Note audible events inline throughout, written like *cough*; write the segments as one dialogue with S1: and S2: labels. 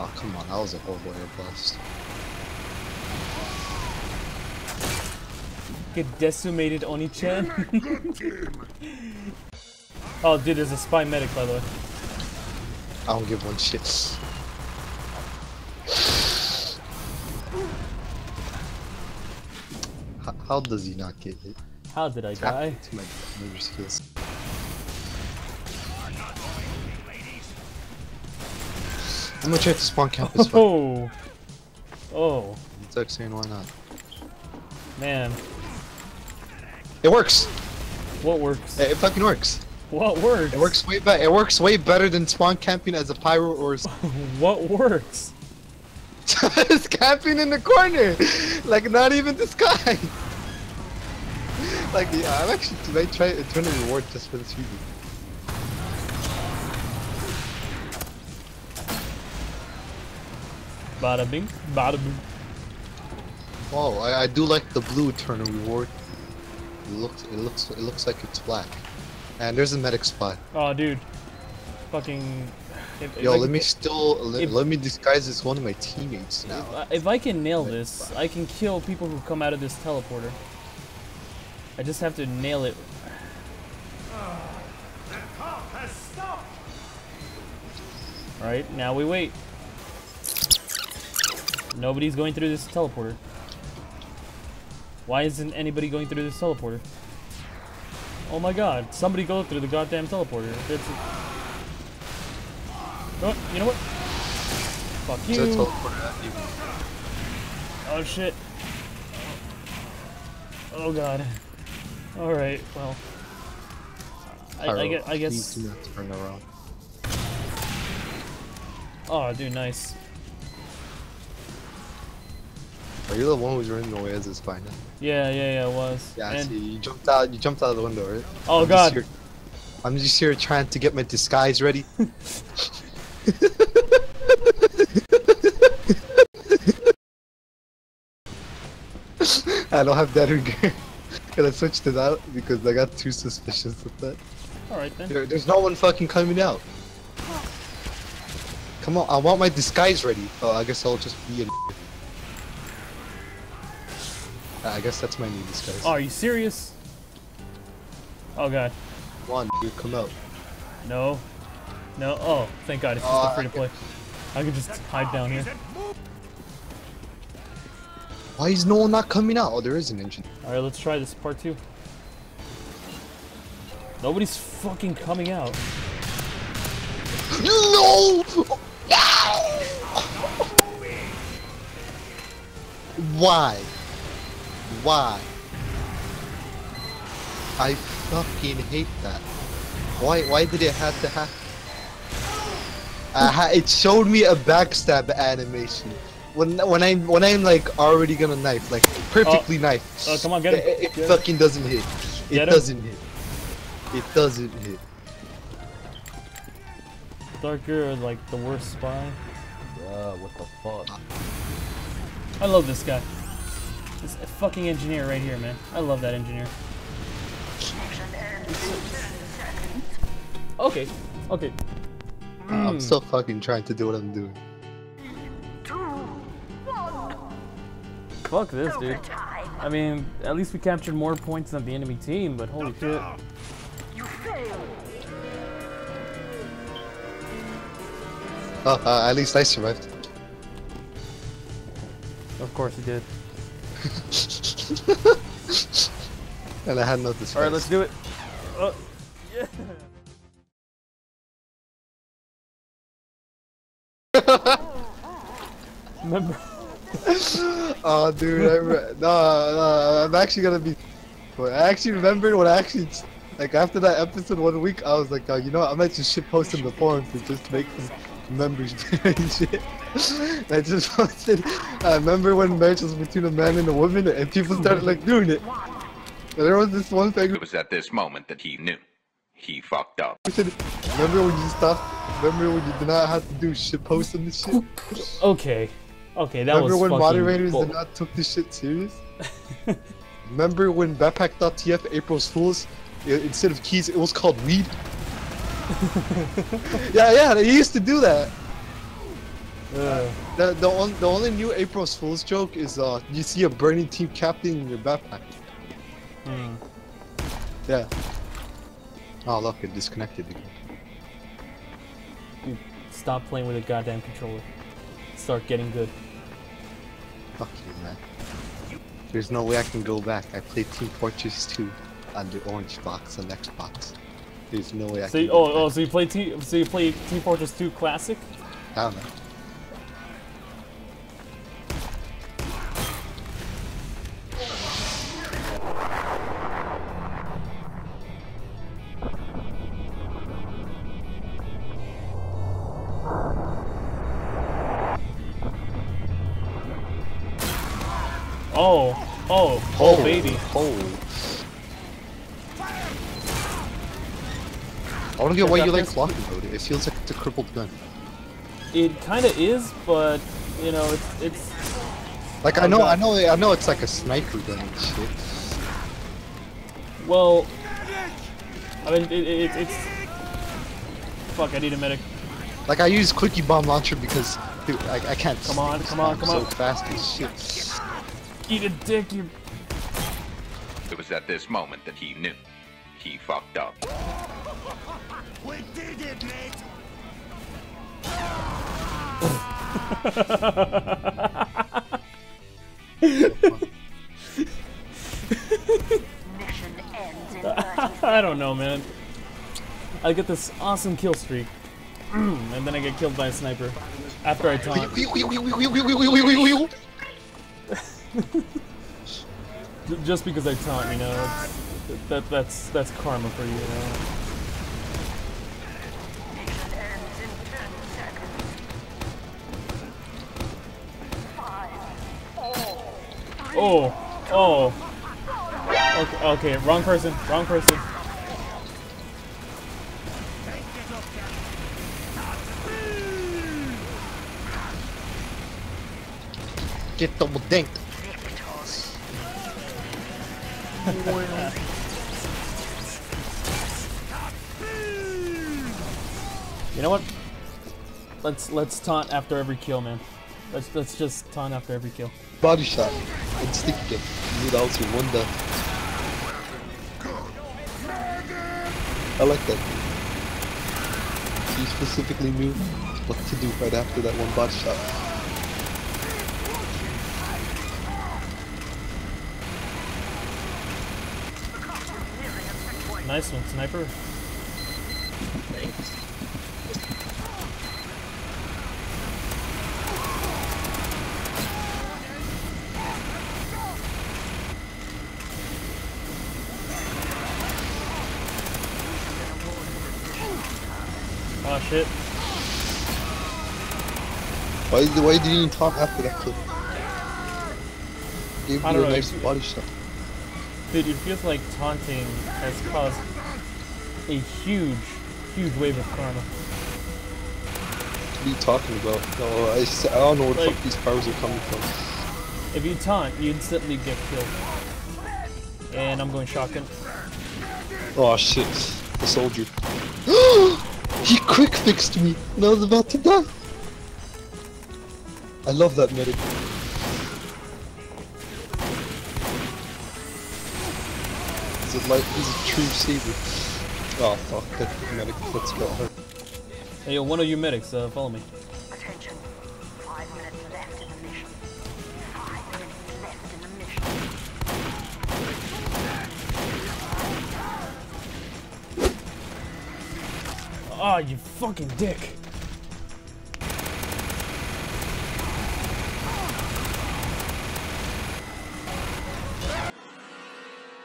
S1: Oh, come on, that was a horrible air blast.
S2: Get decimated, Oni-chan. *laughs* oh, dude, there's a spy medic, by the way.
S1: I don't give one shit. how, how does he not get hit?
S2: How did I die?
S1: happening to my motor skills. I'm gonna try to spawn camp as well.
S2: Oh. Oh,
S1: It's saying why not?
S2: man.
S1: It works.
S2: What works?
S1: It, it fucking works.
S2: What works?
S1: It works way better. It works way better than spawn camping as a pyro or *laughs*
S2: what works? *laughs*
S1: just camping in the corner, like not even this *laughs* guy. like yeah, I'm actually I try turn a reward just for this reason.
S2: Bada bing, bada boom.
S1: Wow, I, I do like the blue Eternal Reward. It looks it looks it looks like it's black. And there's a medic spot.
S2: Oh, dude. Fucking. If, if
S1: Yo,
S2: I
S1: let
S2: can-
S1: me still let,
S2: if-
S1: let me disguise as one of my teammates now.
S2: If I, if I can nail this, I can kill people who come out of this teleporter. I just have to nail it. Alright, now we wait. Nobody's going through this teleporter. Why isn't anybody going through this teleporter? Oh my god, somebody go through the goddamn teleporter. It's oh, you know what? Fuck you.
S1: teleporter.
S2: Oh shit. Oh god. Alright, well. I, I, guess, I guess.
S1: do turn around.
S2: Oh, dude, nice.
S1: Are you the one who's running away as a spy now?
S2: Yeah, yeah, yeah, it was.
S1: Yeah, I
S2: And-
S1: see. You jumped out. You jumped out of the window, right?
S2: Oh
S1: I'm just
S2: god.
S1: here- I'm just here trying to get my disguise ready. *laughs* I don't have that gear. *laughs* and I switch it out because I got too suspicious of that.
S2: Alright then.
S1: There, there's no one fucking coming out. Come on, I want my disguise ready. Oh, I guess I'll just be in. I guess that's my new disguise.
S2: Oh, are you serious? Oh god.
S1: Come on, dude, come out.
S2: No. No. Oh, thank god, it's just
S1: Oh,
S2: a uh, free to play. I can just hide down here.
S1: Why is no one not coming out? Oh, there is an engine.
S2: Alright, let's try this part two. Nobody's fucking coming out.
S1: No! Why? Why? I fucking hate that. Why? Why did it have to happen? Uh, it showed me a backstab animation. When when I'm when I'm like already gonna knife, like perfectly knife.
S2: Oh, come on, get him.
S1: It, it
S2: Get him.
S1: fucking doesn't hit. It
S2: Get
S1: doesn't hit. It doesn't hit.
S2: Darker is like the worst spy.
S3: Yeah, what the fuck?
S2: I love this guy. This fucking engineer right here, man. I love that engineer. Okay, okay.
S1: I'm
S2: Hmm.
S1: still fucking trying to do what I'm doing.
S2: Fuck this, dude. I mean, at least we captured more points than the enemy team, but holy shit.
S1: Oh, uh, at least I survived.
S2: Of course he did.
S1: And I had no disguise.
S2: Alright, let's do it. Oh, yeah. *laughs* Remember? *laughs*
S1: oh, dude, I re- no, no, I'm actually gonna be. But I actually remembered when I actually, like, after that episode one week, I was like, oh, you know what, I might just shit post in the forums to just make some members *laughs* and shit. I just posted. I remember when marriage was between a man and a woman, and people started like doing it. And there was this one thing.
S4: It was at this moment that he knew. He fucked up.
S1: who said, Remember when you stopped? Remember when you did not have to do shit posting this shit?
S2: Okay. Okay, that
S1: Remember
S2: was
S1: when
S2: fucking
S1: moderators
S2: bull-
S1: did not took this shit serious? *laughs* Remember when Backpack.tf April's Fools, instead of keys, it was called weed? *laughs* yeah, yeah, they used to do that. The the, on, the only new April's Fool's joke is uh you see a burning team captain in your backpack.
S2: Hmm.
S1: Yeah. Oh look, it disconnected again.
S2: Dude, stop playing with a goddamn controller. Start getting good.
S1: Fuck you, man. There's no way I can go back. I played Team Fortress 2 on the orange box on Xbox. There's no way I
S2: So
S1: can
S2: you, oh oh so you play T so you play Team Fortress 2 Classic?
S1: I don't know.
S2: Oh oh oh baby.
S1: Oh. I wanna get why you like
S2: This-
S1: clocking mode. It feels like it's a crippled gun.
S2: It kind of is, but you know it's it's
S1: Like I oh, know, I know, I know it's like a sniper gun and shit.
S2: well. I mean it, it, it's fuck. I need a medic.
S1: Like I use quickie bomb launcher because dude, I, I can't.
S2: Come on, come on,
S1: I'm
S2: come
S1: so
S2: on.
S1: fast as shit.
S2: Eat a dick, you.
S4: It was at this moment that he knew. He fucked up.
S5: We did it, mate!
S6: Mission ends in *laughs*
S2: I don't know, man. I get this awesome kill streak, *clears throat* and then I get killed by a sniper after I taunt. J- Just because I taunt, you know, it's, that that's that's karma for you. you know?
S6: Mission ends in 10 seconds. Five, four,
S2: Oh, oh. Okay, okay, wrong person, wrong person.
S1: Get double dinked. *laughs*
S2: You know what? Let's let's taunt after every kill, man. Let's let's just taunt after every kill.
S1: Body shot. Instinct kill. You that was your one done. I like that. He specifically knew what to do right after that one body shot.
S2: Nice one, sniper. Oh shit.
S1: Why, why did you even talk after that clip? Gave
S2: I don't
S1: a
S2: know,
S1: nice body shot.
S2: Dude, it feels like taunting has caused a huge, huge wave of karma.
S1: What are you talking about? No, I don't know where the fuck these powers are coming from.
S2: If you taunt, you instantly get killed. And I'm going shotgun.
S1: Oh shit, the soldier. *gasps* *gasps* he quick fixed me, and I was about to die. I love that medic. He's a true saver. Oh fuck, that medic got hurt.
S2: Hey, yo, one of you medics, uh, follow me. Ah, you fucking dick.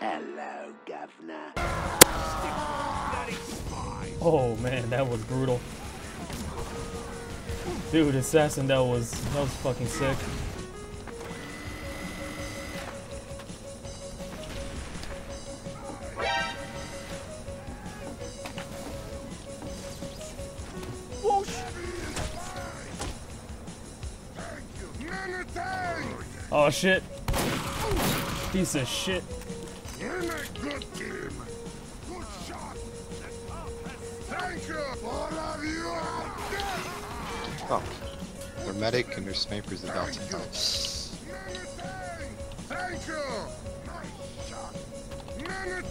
S5: Hello, Governor.
S2: Oh man, that was brutal. Dude, assassin, that was that was fucking sick. Oh shit. Piece of shit.
S5: You're a good team. Good shot. Thank you. All of you are dead.
S1: Oh. Their medic and their sniper's about to die.
S5: Thank you! Nice shot. Men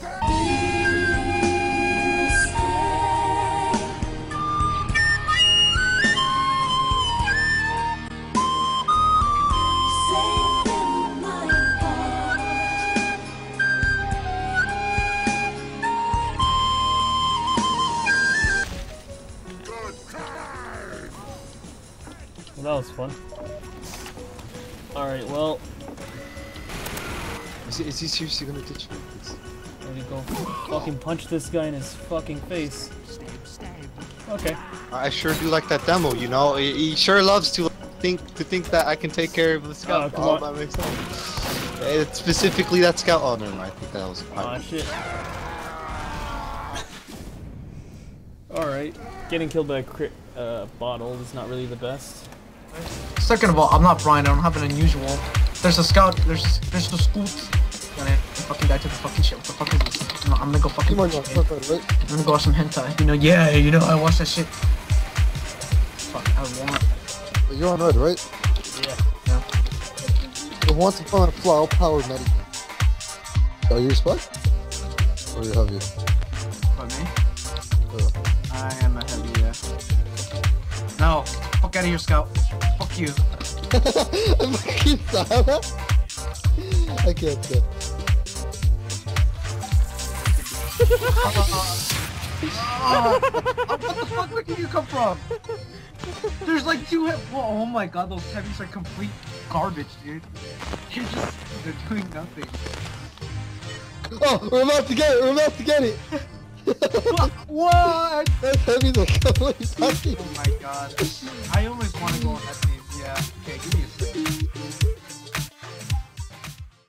S2: was fun. Alright, well,
S1: Is he, is he seriously gonna ditch me? It's-
S2: there we go. Fucking punch this guy in his fucking face. Okay.
S1: I sure do like that demo, you know? He, he sure loves to think to think that I can take care of the scout
S2: Oh,
S1: all
S2: on.
S1: by myself. It's specifically that scout. Oh, never mind. I think that was a
S2: Aw, shit. Alright. Getting killed by a crit uh, bottle is not really the best.
S7: Second of all, I'm not Brian. I don't have an unusual. There's a scout. There's there's the scoot. And I fucking die to the fucking shit. What the fuck is this? No, I'm gonna go fucking. Watch it. I'm gonna go watch some hentai. You know, yeah, you know, I watch that shit. Fuck, I want.
S8: You're on red, right?
S2: Yeah.
S7: Yeah.
S8: But once upon a flower powered medic. Are oh, you spot? Or you have you?
S7: What me? Uh. I am a heavy. Yeah. No, fuck out of here, scout. Fuck you.
S8: I'm fucking Sarah. I can't say.
S7: Oh, what the fuck? Where did you come from? There's like two. He- oh my god, those heavies are complete garbage, dude. You're just. They're doing nothing.
S8: Oh, we're about to get it. We're about to get it
S7: what?
S8: That's heavy to come fucking.
S7: Oh my god. I always want to go on that page. Yeah. Okay, give me a second.